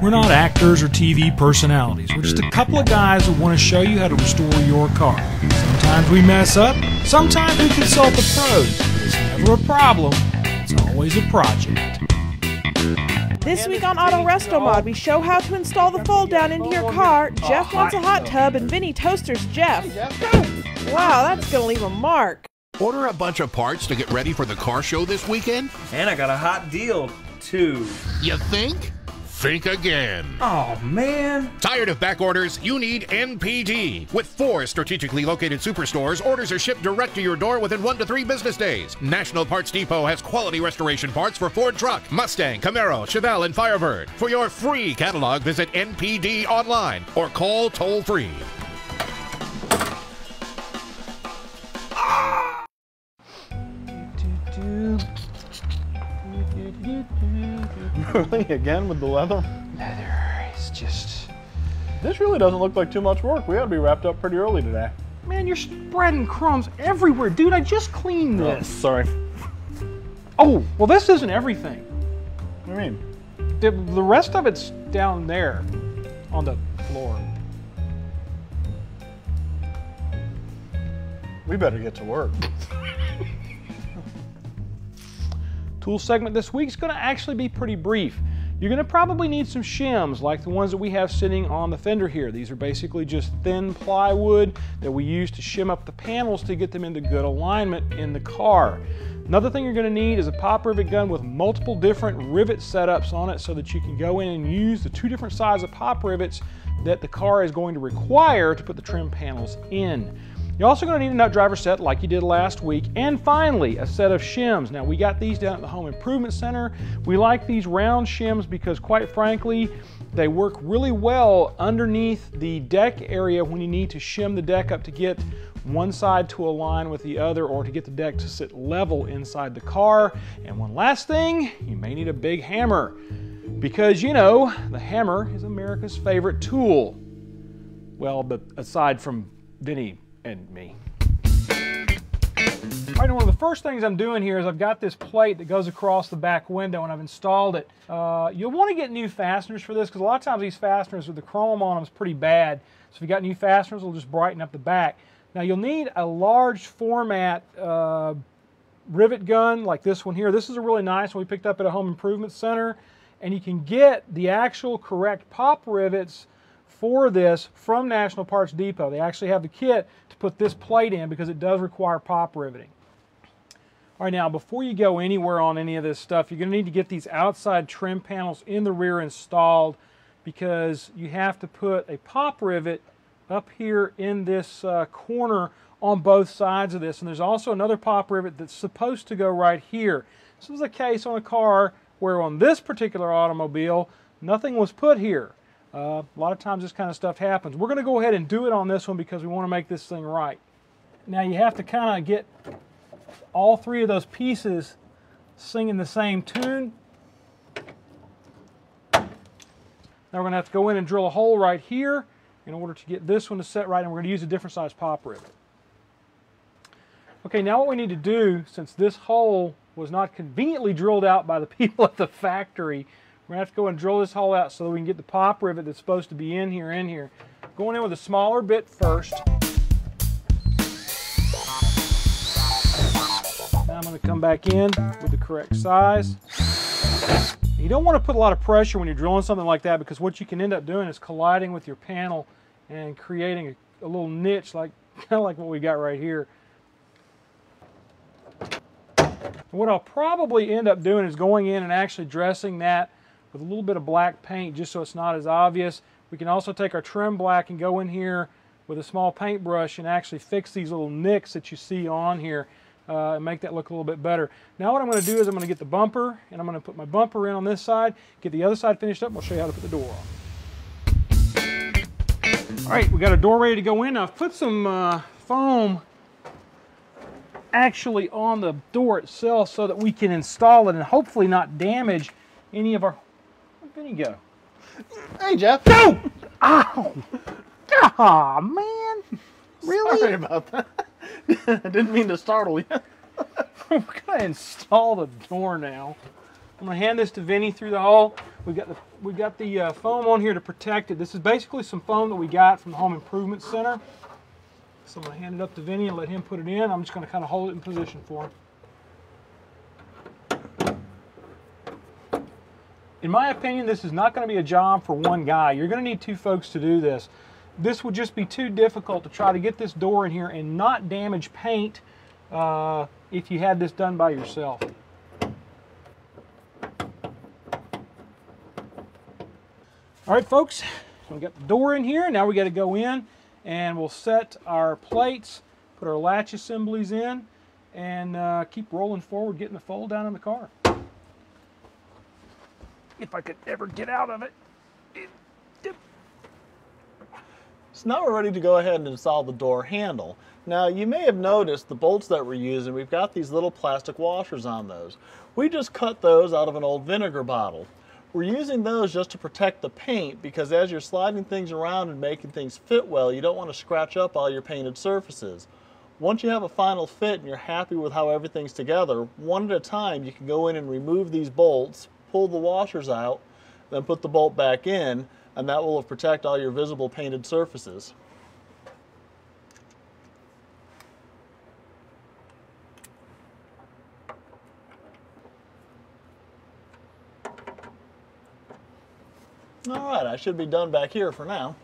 We're not actors or TV personalities. We're just a couple of guys who want to show you how to restore your car. Sometimes we mess up, sometimes we consult the pros. It's never a problem, it's always a project. This week on Auto Resto Mod, we show how to install the fold down into your car. Jeff wants a hot tub, and Vinny toasters Jeff. Wow, that's gonna leave a mark. Order a bunch of parts to get ready for the car show this weekend? And I got a hot deal, too. You think? Think again. Oh, man. Tired of back orders? You need NPD. With four strategically located superstores, orders are shipped direct to your door within one to three business days. National Parts Depot has quality restoration parts for Ford Truck, Mustang, Camaro, Chevelle, and Firebird. For your free catalog, visit NPD online or call toll free. Really? Again with the leather? Leather is just. This really doesn't look like too much work. We ought to be wrapped up pretty early today. Man, you're spreading crumbs everywhere. Dude, I just cleaned Oh, this. sorry. Oh, well, this isn't everything. What do you mean? The, the rest of it's down there on the floor. We better get to work. Tool segment this week is going to actually be pretty brief. You're going to probably need some shims like the ones that we have sitting on the fender here. These are basically just thin plywood that we use to shim up the panels to get them into good alignment in the car. Another thing you're going to need is a pop rivet gun with multiple different rivet setups on it so that you can go in and use the two different sizes of pop rivets that the car is going to require to put the trim panels in. You're also going to need a nut driver set like you did last week. And finally, a set of shims. Now, we got these down at the Home Improvement Center. We like these round shims because, quite frankly, they work really well underneath the deck area when you need to shim the deck up to get one side to align with the other or to get the deck to sit level inside the car. And one last thing, you may need a big hammer because, you know, the hammer is America's favorite tool. Well, but aside from Vinny and me. All right, one of the first things I'm doing here is I've got this plate that goes across the back window and I've installed it. Uh, you'll want to get new fasteners for this because a lot of times these fasteners with the chrome on them is pretty bad. So if you got new fasteners, it'll just brighten up the back. Now you'll need a large format uh, rivet gun like this one here. This is a really nice one we picked up at a home improvement center. And you can get the actual correct pop rivets for this from National Parts Depot. They actually have the kit to put this plate in because it does require pop riveting. All right, now before you go anywhere on any of this stuff, you're going to need to get these outside trim panels in the rear installed because you have to put a pop rivet up here in this uh, corner on both sides of this. And there's also another pop rivet that's supposed to go right here. This was a case on a car where on this particular automobile, nothing was put here. Uh, a lot of times this kind of stuff happens. We're going to go ahead and do it on this one because we want to make this thing right. Now you have to kind of get all three of those pieces singing the same tune. Now we're going to have to go in and drill a hole right here in order to get this one to set right and we're going to use a different size pop rivet. Okay, now what we need to do, since this hole was not conveniently drilled out by the people at the factory, we're to have to go and drill this hole out so that we can get the pop rivet that's supposed to be in here in here. Going in with a smaller bit first. Now I'm to come back in with the correct size. You don't want to put a lot of pressure when you're drilling something like that because what you can end up doing is colliding with your panel and creating a, a little niche like kind of like what we got right here. What I'll probably end up doing is going in and actually dressing that with a little bit of black paint just so it's not as obvious. We can also take our trim black and go in here with a small paintbrush and actually fix these little nicks that you see on here uh, and make that look a little bit better. Now what I'm going to do is I'm going to get the bumper and I'm going to put my bumper in on this side, get the other side finished up, and we'll show you how to put the door on. All right, we got a door ready to go in. I've put some uh, foam actually on the door itself so that we can install it and hopefully not damage any of our... Where'd Vinny go? Hey, Jeff. No! Ow! Aw, man! Really? Sorry about that. I didn't mean to startle you. We're gonna install the door now. I'm gonna hand this to Vinny through the hole. We've got the we got the uh, foam on here to protect it. This is basically some foam that we got from the Home Improvement Center. So I'm going to hand it up to Vinny and let him put it in. I'm just going to kind of hold it in position for him. In my opinion, this is not going to be a job for one guy. You're going to need two folks to do this. This would just be too difficult to try to get this door in here and not damage paint uh, if you had this done by yourself. All right, folks, we got the door in here. Now we got to go in and we'll set our plates, put our latch assemblies in, and uh, keep rolling forward, getting the fold down in the car. If I could ever get out of it. So now we're ready to go ahead and install the door handle. Now you may have noticed the bolts that we're using, we've got these little plastic washers on those. We just cut those out of an old vinegar bottle. We're using those just to protect the paint because as you're sliding things around and making things fit well, you don't want to scratch up all your painted surfaces. Once you have a final fit and you're happy with how everything's together, one at a time you can go in and remove these bolts, pull the washers out, then put the bolt back in, and that will protect all your visible painted surfaces. All right, I should be done back here for now.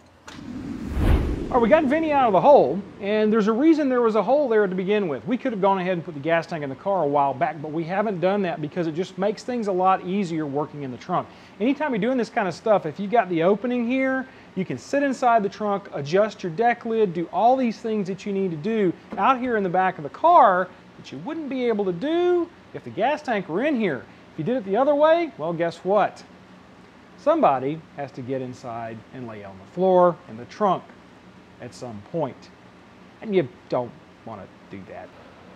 All right, we got Vinny out of the hole, and there's a reason there was a hole there to begin with. We could have gone ahead and put the gas tank in the car a while back, but we haven't done that because it just makes things a lot easier working in the trunk. Anytime you're doing this kind of stuff, if you got the opening here, you can sit inside the trunk, adjust your deck lid, do all these things that you need to do out here in the back of the car that you wouldn't be able to do if the gas tank were in here. If you did it the other way, well, guess what? Somebody has to get inside and lay on the floor in the trunk at some point. And you don't want to do that.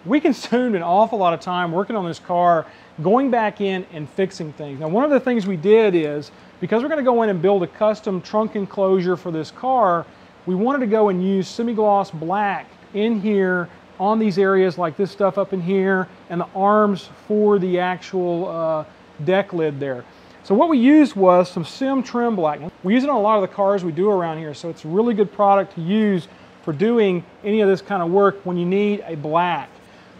We consumed an awful lot of time working on this car, going back in and fixing things. Now, one of the things we did is, because we're going to go in and build a custom trunk enclosure for this car, we wanted to go and use semi-gloss black in here on these areas like this stuff up in here and the arms for the actual uh, deck lid there. So what we used was some SEM Trim Black. We use it on a lot of the cars we do around here, so it's a really good product to use for doing any of this kind of work when you need a black.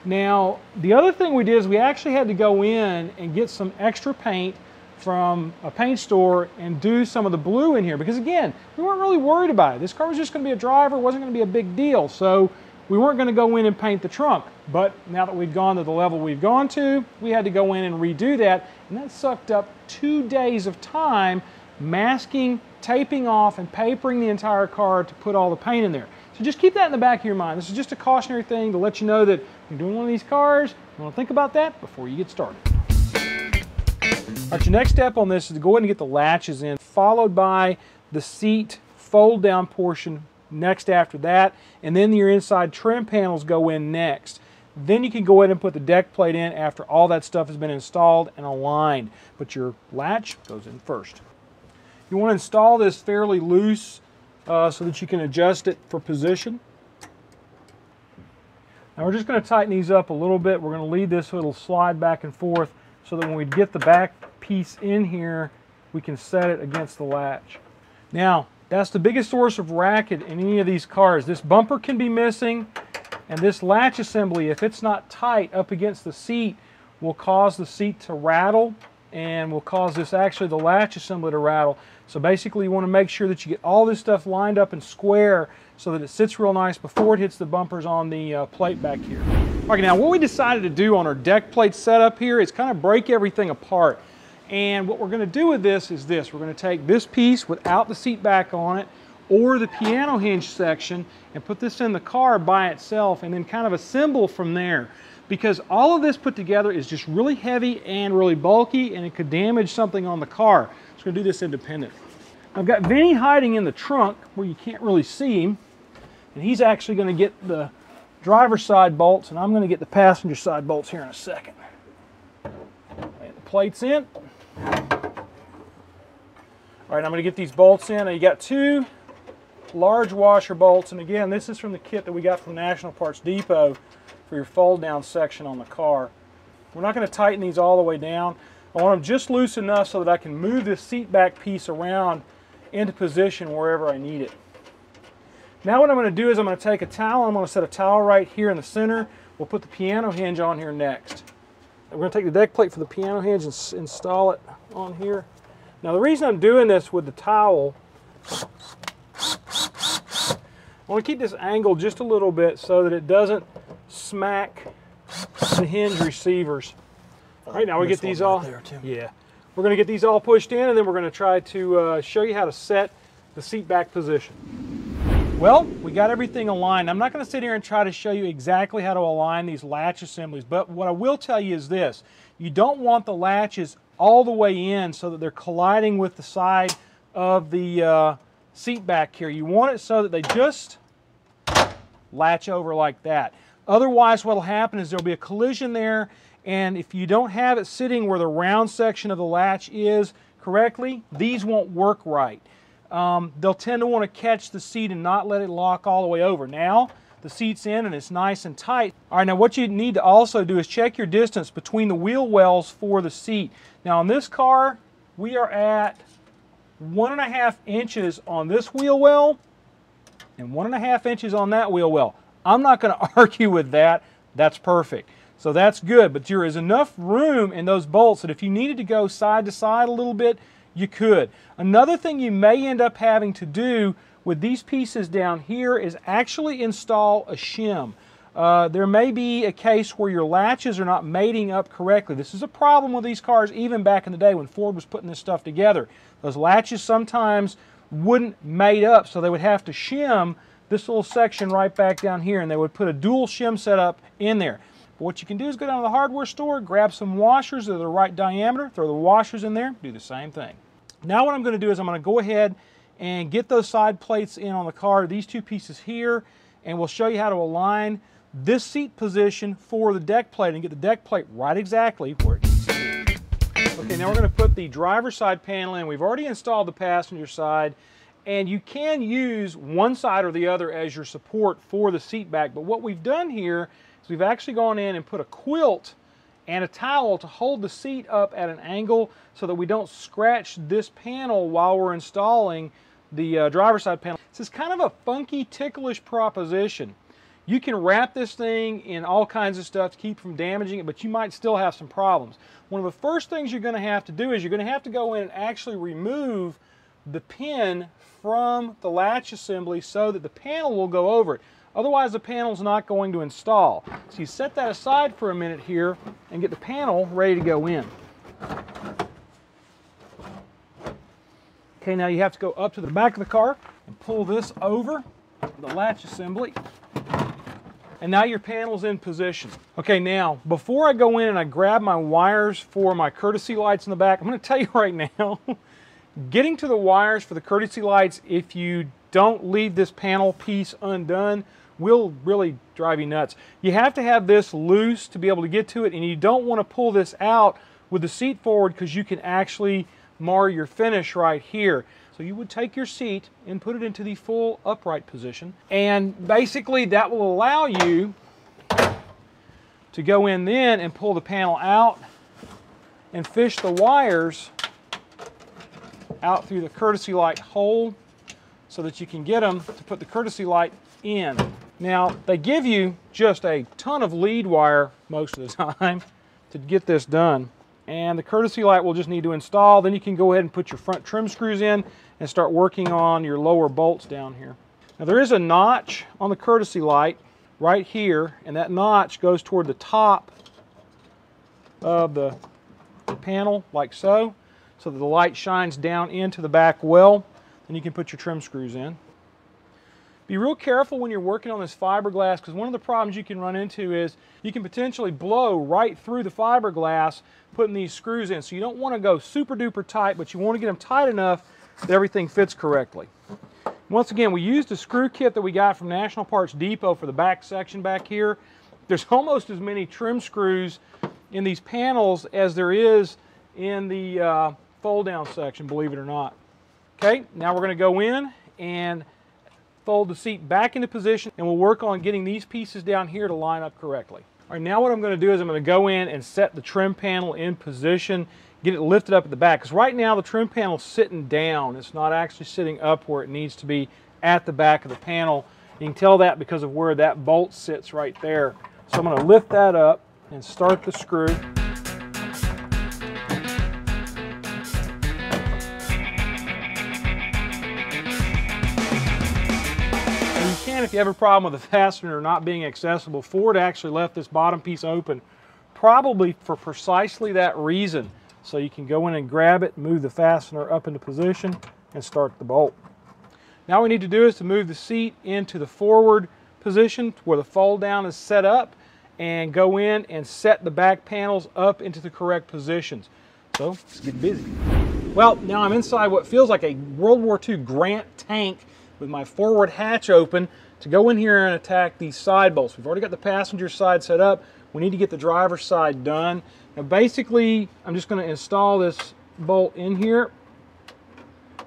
Now, the other thing we did is we actually had to go in and get some extra paint from a paint store and do some of the blue in here because again, we weren't really worried about it. This car was just going to be a driver, wasn't going to be a big deal. So we weren't going to go in and paint the trunk. But now that we've gone to the level we've gone to, we had to go in and redo that. And that sucked up two days of time masking, taping off, and papering the entire car to put all the paint in there. So just keep that in the back of your mind. This is just a cautionary thing to let you know that you're doing one of these cars, you want to think about that before you get started. All right, your next step on this is to go ahead and get the latches in, followed by the seat fold down portion next after that, and then your inside trim panels go in next. Then you can go ahead and put the deck plate in after all that stuff has been installed and aligned. But your latch goes in first. You want to install this fairly loose uh, so that you can adjust it for position. Now we're just going to tighten these up a little bit. We're going to leave this so it'll slide back and forth so that when we get the back piece in here, we can set it against the latch. Now, that's the biggest source of racket in any of these cars. This bumper can be missing, and this latch assembly, if it's not tight up against the seat, will cause the seat to rattle and will cause this actually the latch assembly to rattle. So basically you want to make sure that you get all this stuff lined up and square so that it sits real nice before it hits the bumpers on the uh, plate back here. Okay, now what we decided to do on our deck plate setup here is kind of break everything apart. And what we're going to do with this is this. We're going to take this piece without the seat back on it or the piano hinge section and put this in the car by itself and then kind of assemble from there. Because all of this put together is just really heavy and really bulky and it could damage something on the car. So to do this independent. I've got Vinny hiding in the trunk where you can't really see him. And he's actually going to get the driver's side bolts and I'm going to get the passenger side bolts here in a second. The plates in. All right, I'm going to get these bolts in. Now you got two large washer bolts, and again, this is from the kit that we got from National Parts Depot for your fold down section on the car. We're not going to tighten these all the way down. I want them just loose enough so that I can move this seat back piece around into position wherever I need it. Now what I'm going to do is I'm going to take a towel, I'm going to set a towel right here in the center. We'll put the piano hinge on here next. We're going to take the deck plate for the piano hinge and install it on here. Now the reason I'm doing this with the towel, I want to keep this angle just a little bit so that it doesn't smack the hinge receivers. All right, now we get these all. Yeah, we're going to get these all pushed in, and then we're going to try to uh, show you how to set the seat back position. Well, we got everything aligned. I'm not going to sit here and try to show you exactly how to align these latch assemblies, but what I will tell you is this. You don't want the latches all the way in so that they're colliding with the side of the uh, seat back here. You want it so that they just latch over like that. Otherwise, what will happen is there'll be a collision there, and if you don't have it sitting where the round section of the latch is correctly, these won't work right um, they'll tend to want to catch the seat and not let it lock all the way over. Now, the seat's in and it's nice and tight. All right, now what you need to also do is check your distance between the wheel wells for the seat. Now on this car, we are at one and a half inches on this wheel well and one and a half inches on that wheel well. I'm not going to argue with that. That's perfect. So that's good, but there is enough room in those bolts that if you needed to go side to side a little bit, you could. Another thing you may end up having to do with these pieces down here is actually install a shim. Uh, there may be a case where your latches are not mating up correctly. This is a problem with these cars even back in the day when Ford was putting this stuff together. Those latches sometimes wouldn't mate up, so they would have to shim this little section right back down here, and they would put a dual shim setup in there. But what you can do is go down to the hardware store, grab some washers that are the right diameter, throw the washers in there, do the same thing. Now what I'm going to do is I'm going to go ahead and get those side plates in on the car, these two pieces here, and we'll show you how to align this seat position for the deck plate and get the deck plate right exactly where it needs to be. Okay, now we're going to put the driver side panel in. We've already installed the passenger side, and you can use one side or the other as your support for the seat back, but what we've done here is we've actually gone in and put a quilt and a towel to hold the seat up at an angle so that we don't scratch this panel while we're installing the uh, driver's side panel. This is kind of a funky, ticklish proposition. You can wrap this thing in all kinds of stuff to keep from damaging it, but you might still have some problems. One of the first things you're going to have to do is you're going to have to go in and actually remove the pin from the latch assembly so that the panel will go over it. Otherwise, the panel's not going to install. So you set that aside for a minute here and get the panel ready to go in. Okay, now you have to go up to the back of the car and pull this over the latch assembly. And now your panel's in position. Okay, now, before I go in and I grab my wires for my courtesy lights in the back, I'm gonna tell you right now, getting to the wires for the courtesy lights, if you don't leave this panel piece undone, will really drive you nuts. You have to have this loose to be able to get to it, and you don't want to pull this out with the seat forward because you can actually mar your finish right here. So you would take your seat and put it into the full upright position, and basically that will allow you to go in then and pull the panel out and fish the wires out through the courtesy light hole so that you can get them to put the courtesy light in. Now, they give you just a ton of lead wire most of the time to get this done. And the courtesy light will just need to install. Then you can go ahead and put your front trim screws in and start working on your lower bolts down here. Now there is a notch on the courtesy light right here, and that notch goes toward the top of the panel like so, so that the light shines down into the back well. Then you can put your trim screws in. Be real careful when you're working on this fiberglass because one of the problems you can run into is you can potentially blow right through the fiberglass putting these screws in. So you don't want to go super duper tight, but you want to get them tight enough that everything fits correctly. Once again, we used a screw kit that we got from National Parts Depot for the back section back here. There's almost as many trim screws in these panels as there is in the uh, fold down section, believe it or not. Okay, now we're going to go in and fold the seat back into position and we'll work on getting these pieces down here to line up correctly. All right, now what I'm going to do is I'm going to go in and set the trim panel in position get it lifted up at the back. Because right now the trim panel's sitting down. It's not actually sitting up where it needs to be at the back of the panel. You can tell that because of where that bolt sits right there. So I'm going to lift that up and start the screw. If you have a problem with the fastener not being accessible, Ford actually left this bottom piece open probably for precisely that reason. So you can go in and grab it, move the fastener up into position, and start the bolt. Now we need to do is to move the seat into the forward position where the fold down is set up and go in and set the back panels up into the correct positions. So let's get busy. Well, now I'm inside what feels like a World War II Grant tank with my forward hatch open to go in here and attack these side bolts. We've already got the passenger side set up. We need to get the driver's side done. Now basically, I'm just going to install this bolt in here.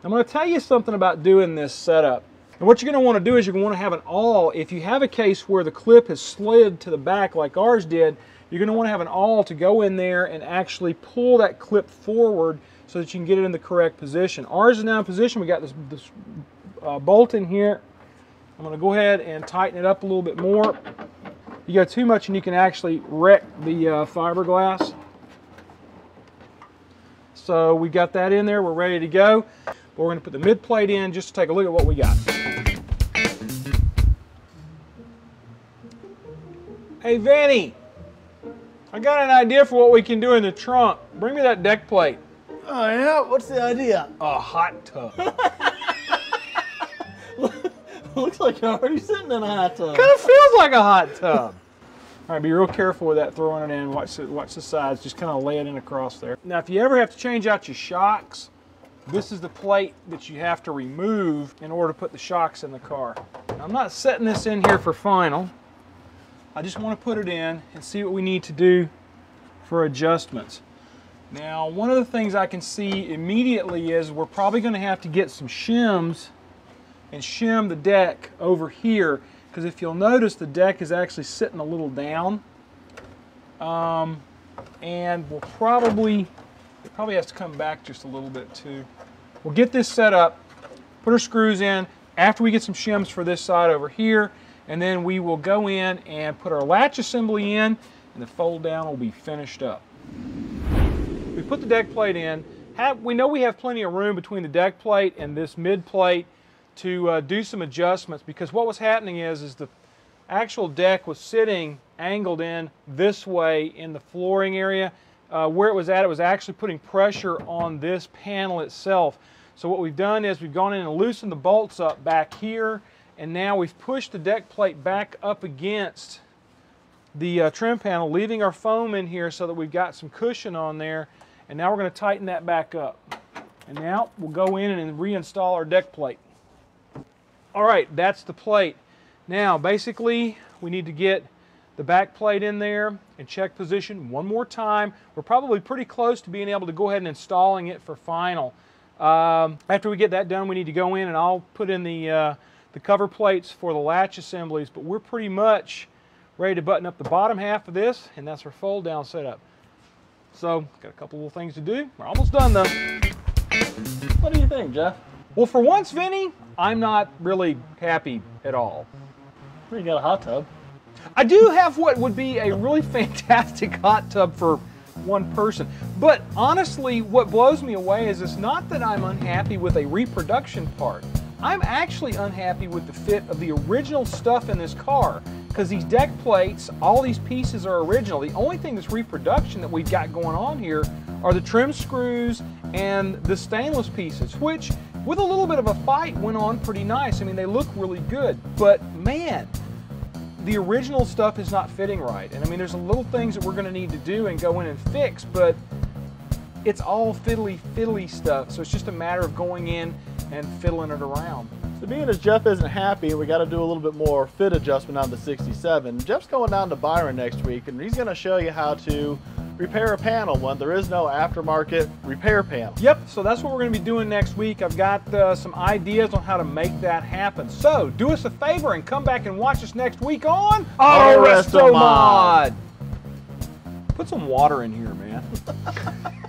I'm going to tell you something about doing this setup. And what you're going to want to do is you're going to want to have an awl. If you have a case where the clip has slid to the back like ours did, you're going to want to have an awl to go in there and actually pull that clip forward so that you can get it in the correct position. Ours is now in position. We got this, this uh, bolt in here. I'm going to go ahead and tighten it up a little bit more. You go too much and you can actually wreck the uh, fiberglass. So we got that in there. We're ready to go. But we're going to put the mid plate in just to take a look at what we got. Hey, Vanny, I got an idea for what we can do in the trunk. Bring me that deck plate. Oh yeah, what's the idea? A hot tub. Looks like you're already sitting in a hot tub. kind of feels like a hot tub. All right, be real careful with that throwing it in. Watch the, watch the sides. Just kind of lay it in across there. Now, if you ever have to change out your shocks, this is the plate that you have to remove in order to put the shocks in the car. Now, I'm not setting this in here for final. I just want to put it in and see what we need to do for adjustments. Now, one of the things I can see immediately is we're probably going to have to get some shims and shim the deck over here because if you'll notice the deck is actually sitting a little down. Um, and we'll probably it probably has to come back just a little bit too. We'll get this set up put our screws in after we get some shims for this side over here and then we will go in and put our latch assembly in and the fold down will be finished up. We put the deck plate in. Have, we know we have plenty of room between the deck plate and this mid plate to uh, do some adjustments because what was happening is is the actual deck was sitting angled in this way in the flooring area. Uh, where it was at, it was actually putting pressure on this panel itself. So what we've done is we've gone in and loosened the bolts up back here and now we've pushed the deck plate back up against the uh, trim panel, leaving our foam in here so that we've got some cushion on there. And now we're going to tighten that back up. And now we'll go in and reinstall our deck plate. All right, that's the plate. Now, basically, we need to get the back plate in there and check position one more time. We're probably pretty close to being able to go ahead and installing it for final. Um, after we get that done, we need to go in and I'll put in the, uh, the cover plates for the latch assemblies, but we're pretty much ready to button up the bottom half of this, and that's our fold down setup. So, got a couple little things to do. We're almost done though. What do you think, Jeff? Well, for once, Vinny, I'm not really happy at all. You got a hot tub. I do have what would be a really fantastic hot tub for one person. But honestly, what blows me away is it's not that I'm unhappy with a reproduction part. I'm actually unhappy with the fit of the original stuff in this car because these deck plates, all these pieces are original. The only thing that's reproduction that we've got going on here are the trim screws and the stainless pieces, which with a little bit of a fight went on pretty nice. I mean, they look really good, but man, the original stuff is not fitting right. And I mean, there's a little things that we're gonna need to do and go in and fix, but it's all fiddly fiddly stuff. So it's just a matter of going in and fiddling it around. So being as Jeff isn't happy, we got to do a little bit more fit adjustment on the 67. Jeff's going down to Byron next week, and he's going to show you how to repair a panel when there is no aftermarket repair panel. Yep, so that's what we're going to be doing next week. I've got uh, some ideas on how to make that happen. So do us a favor and come back and watch us next week on Auto Resto Mod. Put some water in here, man.